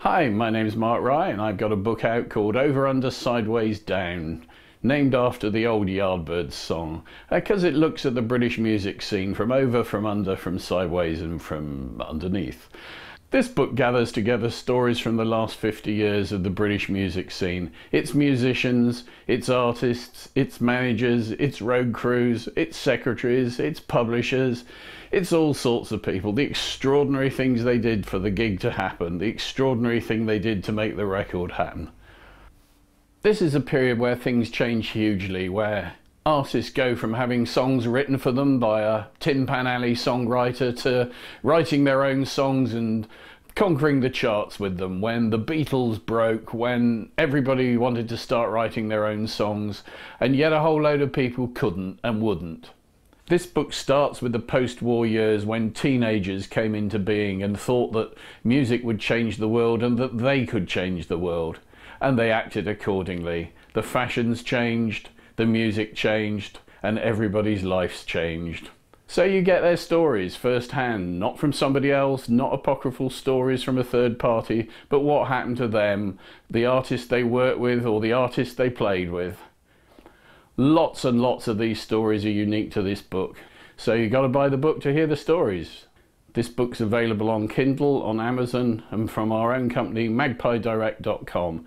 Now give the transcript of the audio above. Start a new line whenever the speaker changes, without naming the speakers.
Hi, my name is Mark Rye and I've got a book out called Over Under Sideways Down, named after the old Yardbirds song, because uh, it looks at the British music scene from over, from under, from sideways and from underneath. This book gathers together stories from the last 50 years of the British music scene. Its musicians, its artists, its managers, its road crews, its secretaries, its publishers, it's all sorts of people. The extraordinary things they did for the gig to happen, the extraordinary thing they did to make the record happen. This is a period where things change hugely, where artists go from having songs written for them by a Tin Pan Alley songwriter to writing their own songs and conquering the charts with them when the Beatles broke, when everybody wanted to start writing their own songs, and yet a whole load of people couldn't and wouldn't. This book starts with the post-war years when teenagers came into being and thought that music would change the world and that they could change the world. And they acted accordingly. The fashions changed, the music changed and everybody's lives changed. So you get their stories firsthand, not from somebody else, not apocryphal stories from a third party, but what happened to them, the artist they worked with or the artist they played with. Lots and lots of these stories are unique to this book. So you got to buy the book to hear the stories. This book's available on Kindle, on Amazon, and from our own company, magpiedirect.com.